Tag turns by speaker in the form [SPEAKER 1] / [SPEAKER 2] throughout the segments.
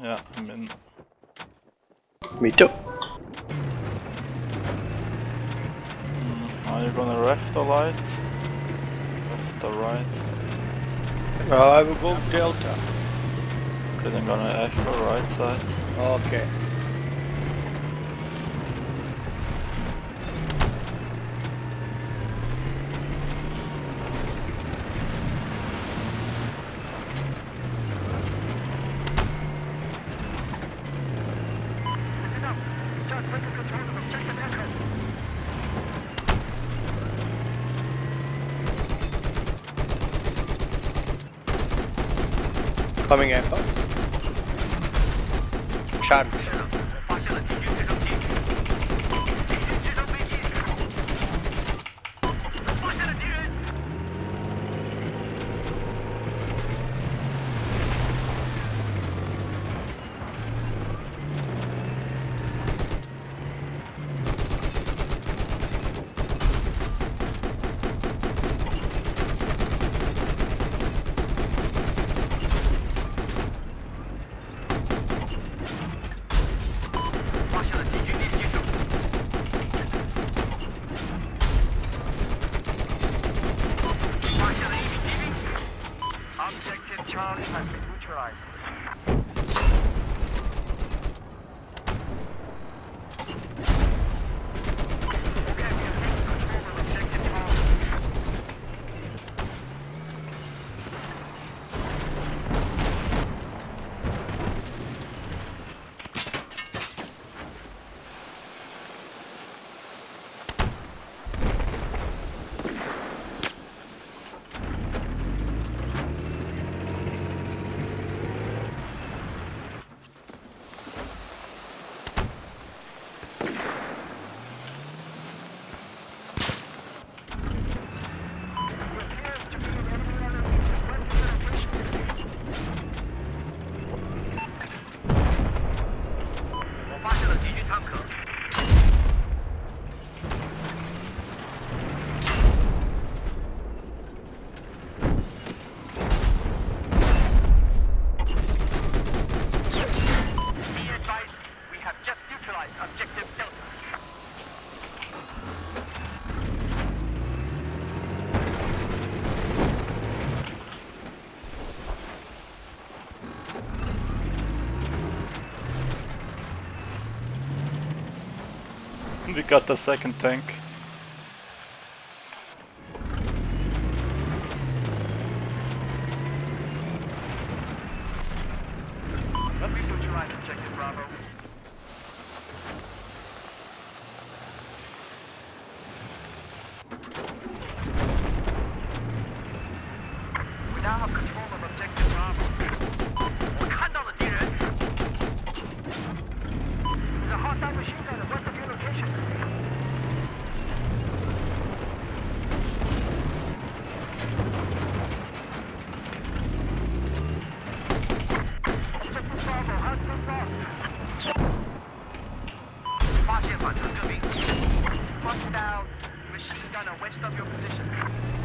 [SPEAKER 1] Yeah, I'm in.
[SPEAKER 2] Me too.
[SPEAKER 1] Mm, are you gonna left or light? Left or right?
[SPEAKER 2] Uh, I will go delta.
[SPEAKER 1] Okay, then gonna echo right side.
[SPEAKER 2] Okay. coming in charge.
[SPEAKER 3] we
[SPEAKER 1] got the second tank.
[SPEAKER 3] Gunner, west of your position.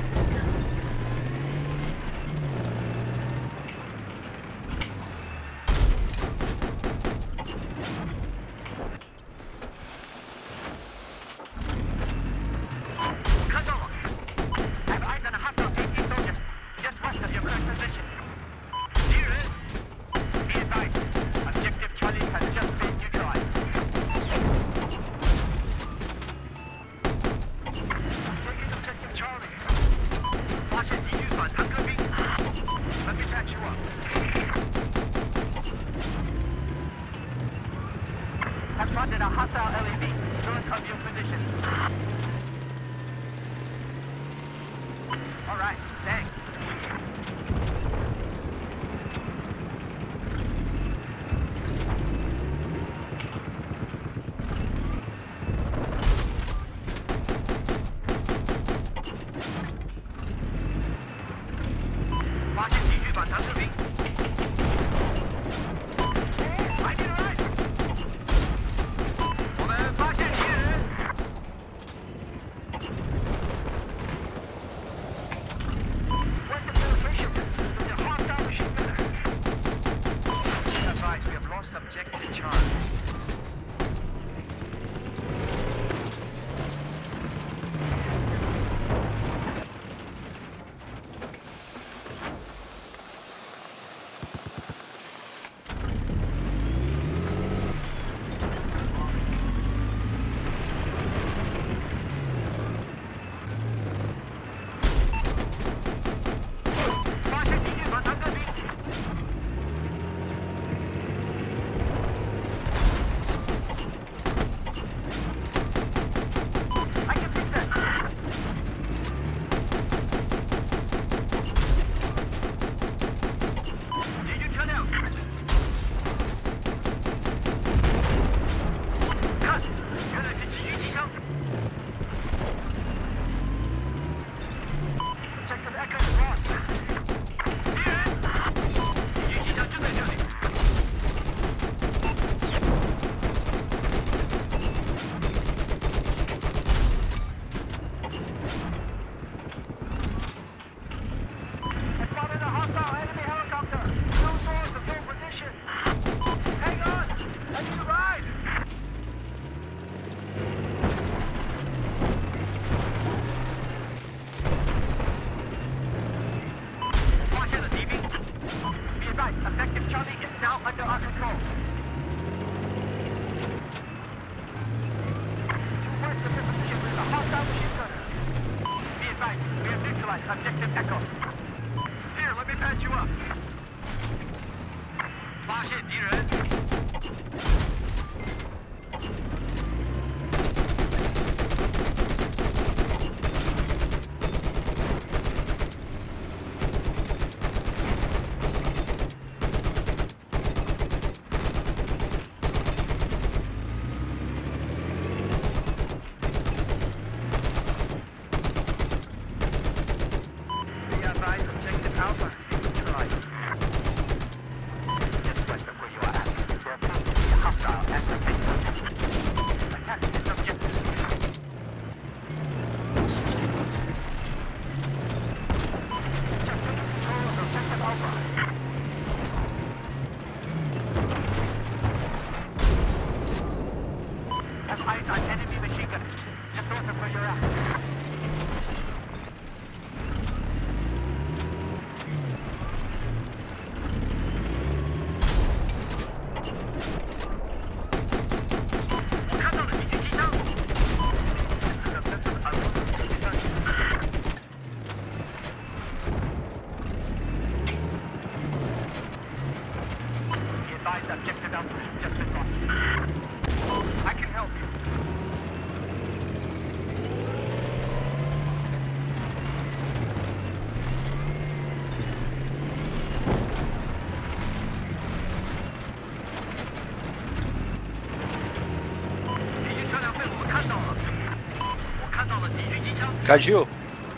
[SPEAKER 2] Kaju,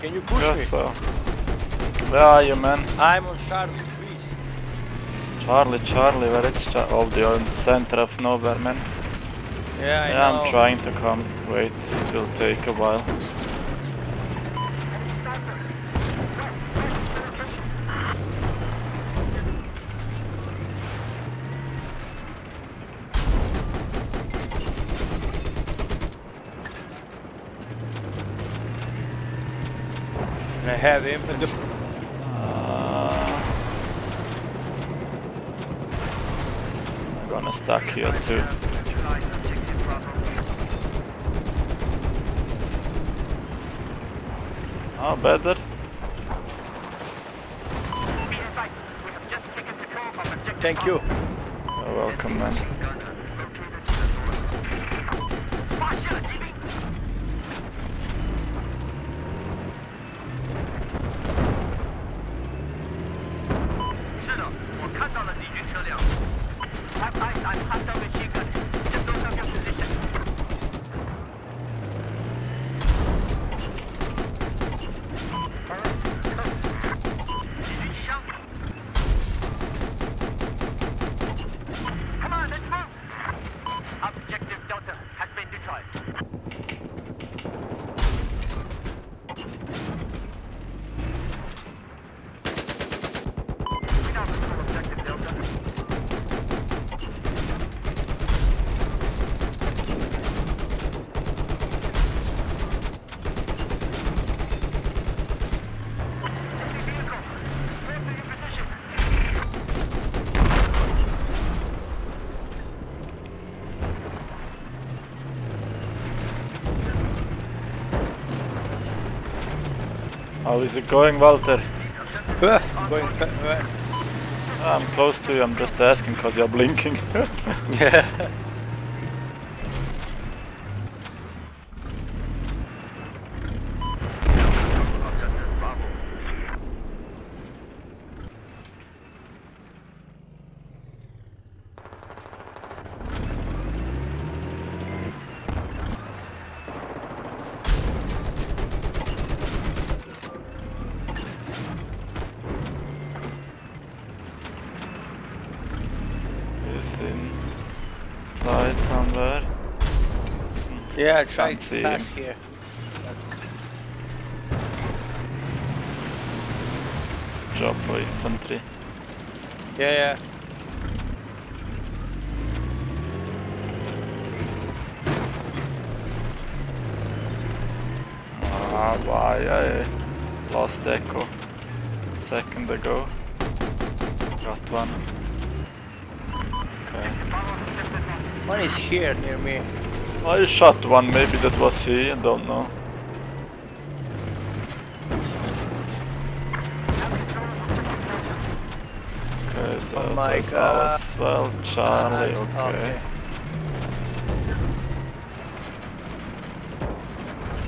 [SPEAKER 2] can you push
[SPEAKER 1] Yes,
[SPEAKER 2] me?
[SPEAKER 1] sir. Where are you, man?
[SPEAKER 2] I'm on Charlie, please.
[SPEAKER 1] Charlie, Charlie, where it's Char- Oh, you're in the center of nowhere, man.
[SPEAKER 2] Yeah, I
[SPEAKER 1] yeah,
[SPEAKER 2] know.
[SPEAKER 1] I'm trying to come. Wait, it will take a while.
[SPEAKER 2] And I have him.
[SPEAKER 1] Uh, I'm gonna stack here too. Oh, better.
[SPEAKER 2] Thank you.
[SPEAKER 1] You're welcome, man.
[SPEAKER 3] Come on, let's move! Objective Delta has been neutralized. We now control objective Delta. Enemy vehicle! Move to your position!
[SPEAKER 1] How is it going, Valther?
[SPEAKER 2] Ah, going
[SPEAKER 1] I'm close to you, I'm just asking because you're blinking.
[SPEAKER 2] Yeah.
[SPEAKER 1] He's inside somewhere.
[SPEAKER 2] Yeah, try
[SPEAKER 1] Can't
[SPEAKER 2] to
[SPEAKER 1] see
[SPEAKER 2] pass
[SPEAKER 1] him.
[SPEAKER 2] here.
[SPEAKER 1] Job for infantry.
[SPEAKER 2] Yeah, yeah.
[SPEAKER 1] Ah, why? I lost echo second ago. Got one.
[SPEAKER 2] One is here near me.
[SPEAKER 1] I shot one, maybe that was he, I don't know.
[SPEAKER 2] Okay, that oh my
[SPEAKER 1] was
[SPEAKER 2] God.
[SPEAKER 1] ours well, Charlie,
[SPEAKER 2] ah,
[SPEAKER 1] okay. okay.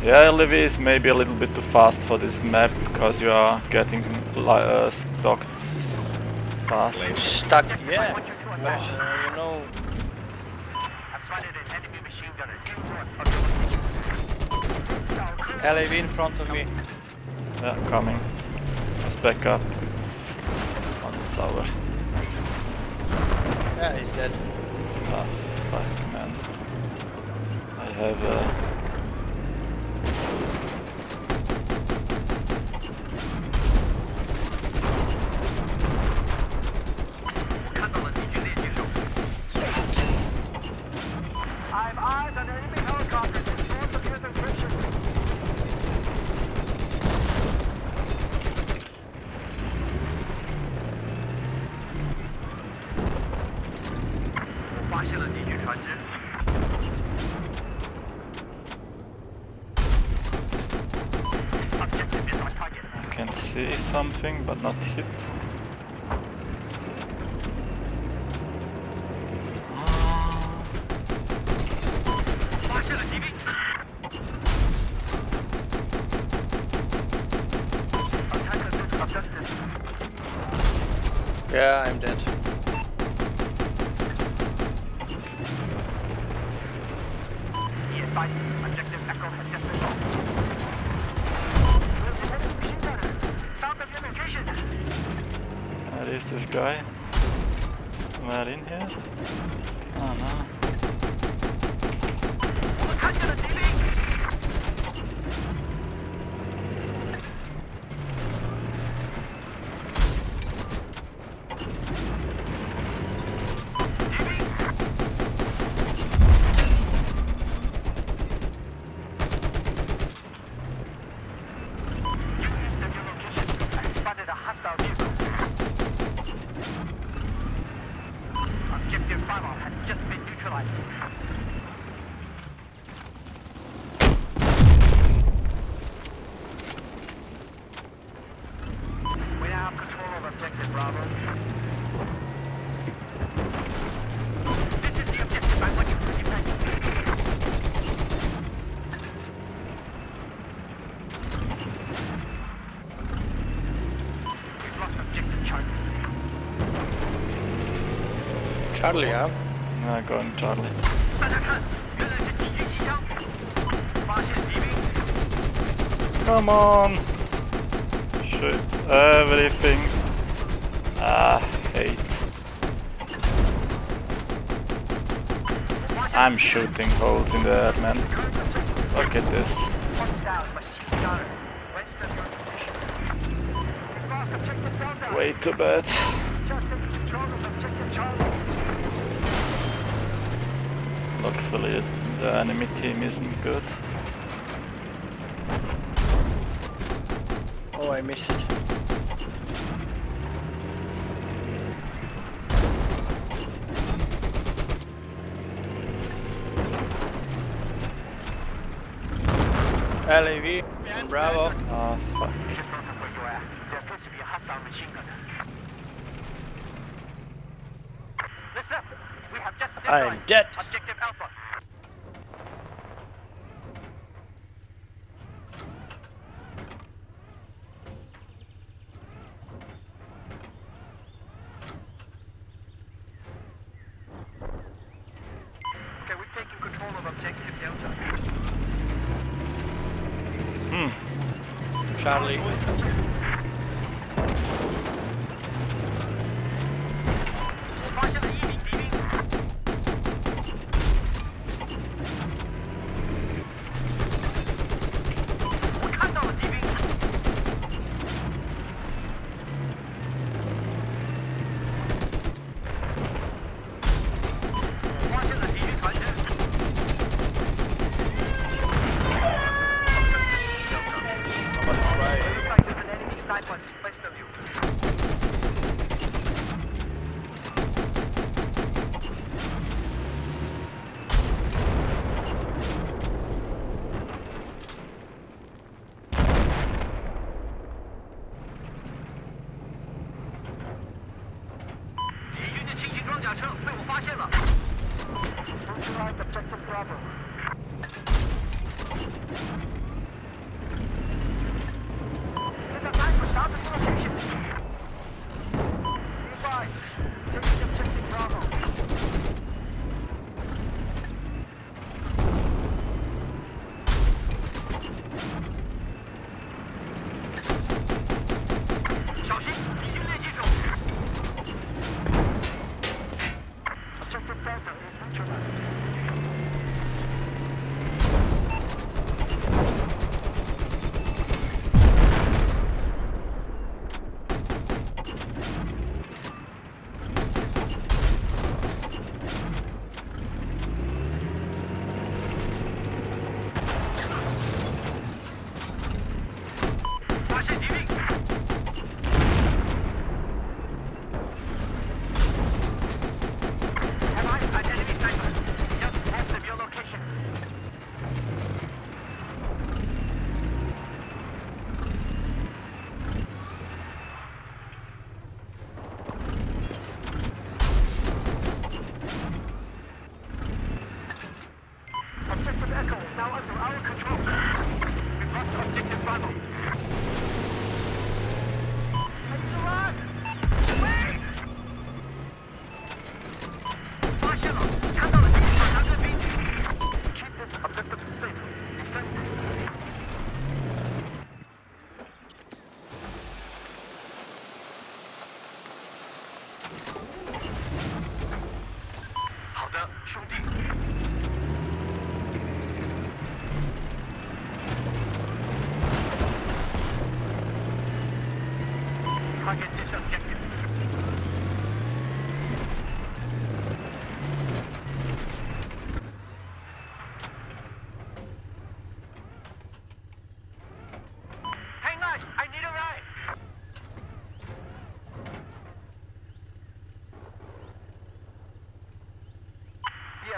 [SPEAKER 1] Yeah, Livy is maybe a little bit too fast for this map because you are getting uh, stuck fast.
[SPEAKER 2] Stuck, yeah. Uh, you know, LAV in front of me.
[SPEAKER 1] Yeah, coming. Just back up. On the tower.
[SPEAKER 2] Yeah, he's dead.
[SPEAKER 1] Ah, fuck, man. I have uh, a. but not hit.
[SPEAKER 3] Is
[SPEAKER 1] this guy? Somewhere in here? Oh no.
[SPEAKER 3] Charlie,
[SPEAKER 2] huh?
[SPEAKER 1] Yeah, going Charlie. Come on! Shoot everything. Ah, hate. I'm shooting holes in the air, man. Look at this. Way too bad. Luckily, the enemy team isn't good.
[SPEAKER 2] Oh, I missed it. LAV, Bravo.
[SPEAKER 1] Ah, fuck.
[SPEAKER 3] Just north of where you are. There appears to be a hostile machine gunner. Listen up. We have just
[SPEAKER 2] I'm dead.
[SPEAKER 3] Objective Alpha. Okay, we've taken control of Objective Delta.
[SPEAKER 2] Charlie.
[SPEAKER 3] 车被我发现了。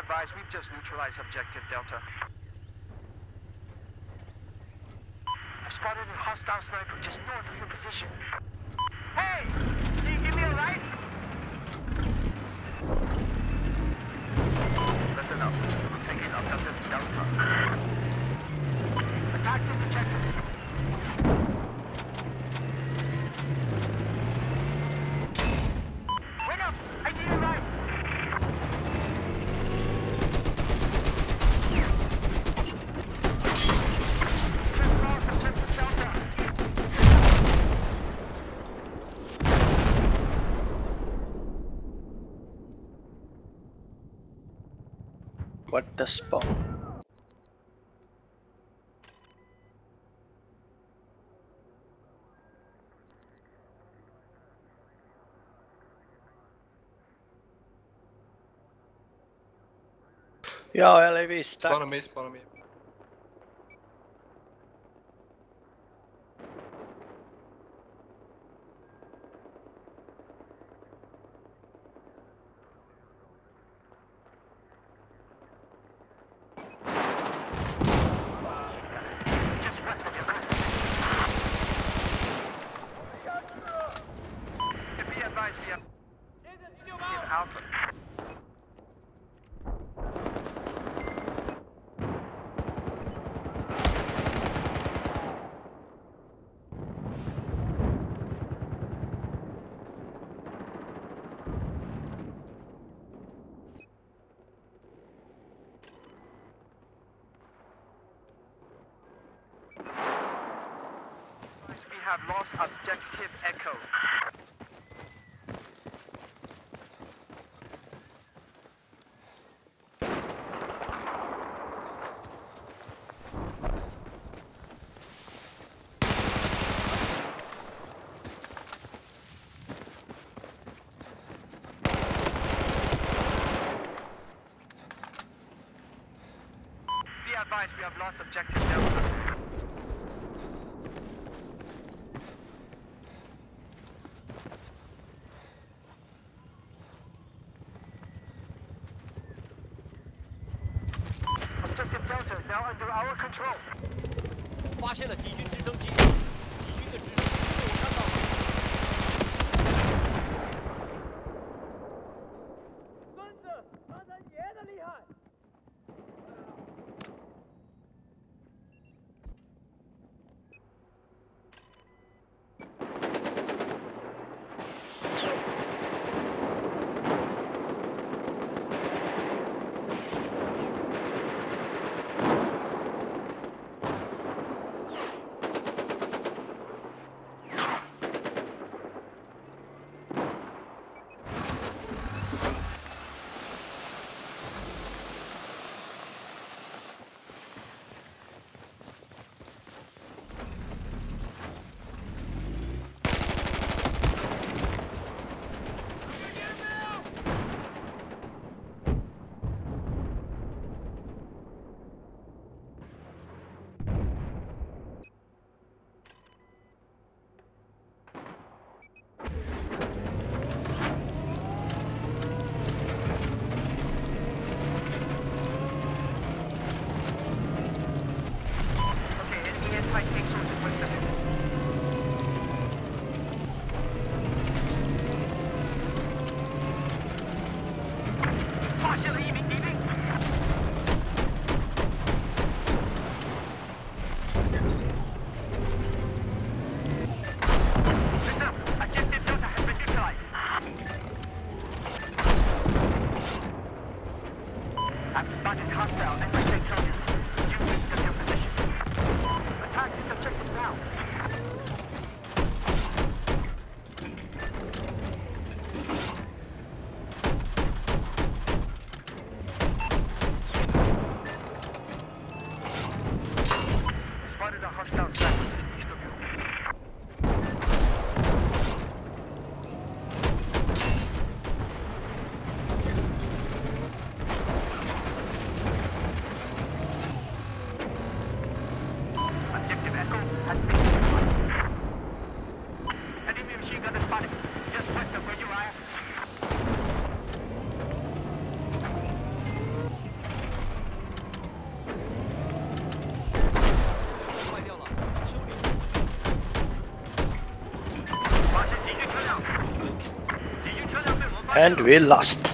[SPEAKER 3] Advised, we've just neutralized objective Delta. I spotted a hostile sniper just north of your position. Hey! Can you give me a ride? Listen up. I'm taking objective Delta. Attack this objective. Wait up! I need a ride! Just lost objective Delta.
[SPEAKER 2] What the spawn? Ja, LAV stack.
[SPEAKER 4] Spawn on me, spawn on me.
[SPEAKER 3] Just west of your crest. Be advised, we have... We have Alpha. We have lost objective Echo. We have lost objective
[SPEAKER 5] 发现了敌军直升机，敌军的直升机。
[SPEAKER 2] And we lost.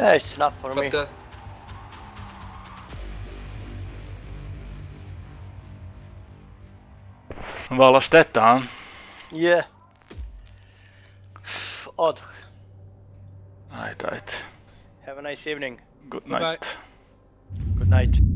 [SPEAKER 2] Eh, it's not for me.
[SPEAKER 4] But uh,
[SPEAKER 1] Vad lost detta? Huh?
[SPEAKER 2] Yeah. Odd.
[SPEAKER 1] Right, right.
[SPEAKER 2] Have a nice evening.
[SPEAKER 1] Good
[SPEAKER 4] Bye-bye.
[SPEAKER 1] night.
[SPEAKER 2] Good night.